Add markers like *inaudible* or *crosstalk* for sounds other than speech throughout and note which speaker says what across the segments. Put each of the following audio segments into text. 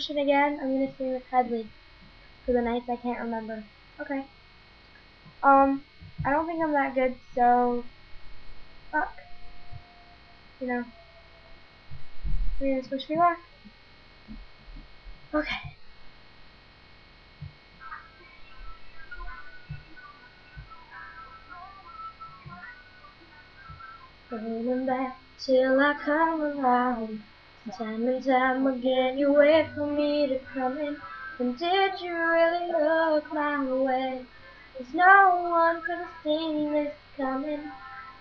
Speaker 1: ocean again, I'm gonna stay with Hedley for the nights I can't remember. Okay. Um, I don't think I'm that good, so fuck. You know. We're gonna switch me back. Okay. Running back till I come around. Time and time again you wait for me to come in. And did you really look my way? Cause no one could have seen this coming.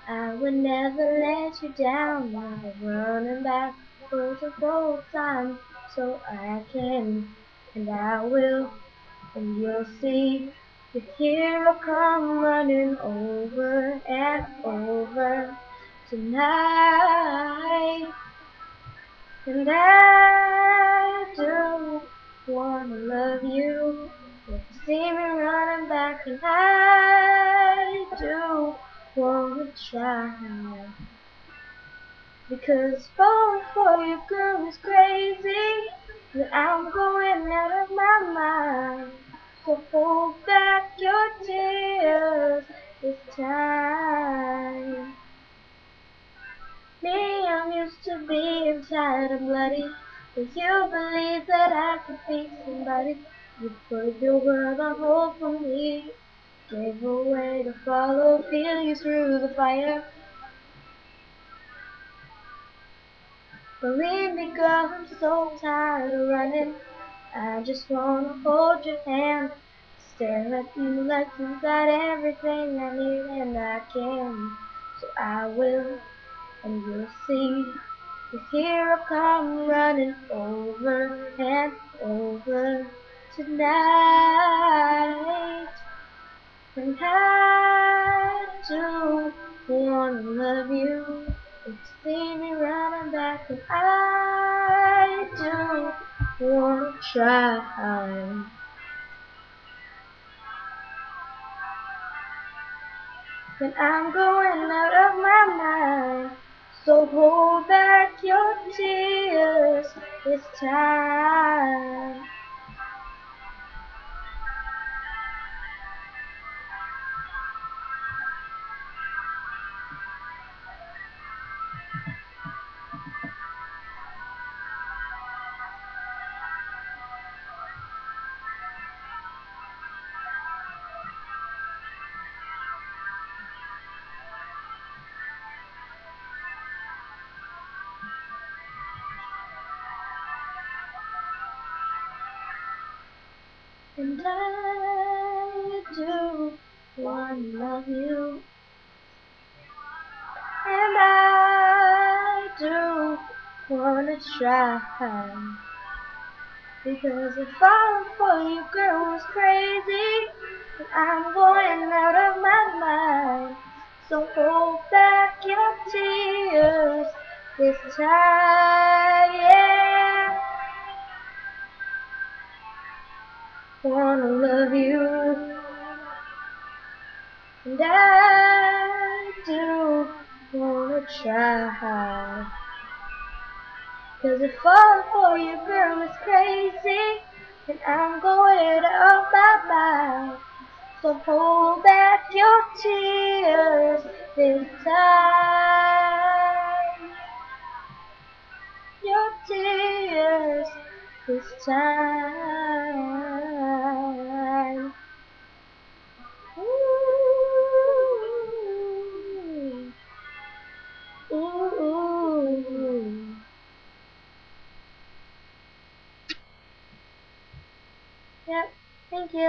Speaker 1: I would never let you down. I'm running back for the full time so I can and I will and you'll see the hero come running over and over tonight. And I don't wanna love you. If you see me running back, and I don't wanna try. Because falling for you, girl, is crazy. That I'm going out of my mind. So hold back your tears this time. Being tired and bloody. But you believe that I could be somebody. You put your world on hold for me. Gave away to follow, feel you through the fire. Believe me, girl, I'm so tired of running. I just wanna hold your hand, stare at you like you got everything I need and I can. So I will, and you'll see. The hero come running over and over tonight. I do wanna love you. You see me running back, and I do wanna try. And I'm going out of my mind. So hold your tears this time. *laughs* And I do want to love you. And I do wanna try. Because if falling for you, girl, was crazy, I'm going out of my mind. So hold back your tears this time, Wanna love you, and I do wanna try. Cause if falling for you, girl, is crazy, and I'm going out my mind. So hold back your tears this time. Your tears this time. Thank you.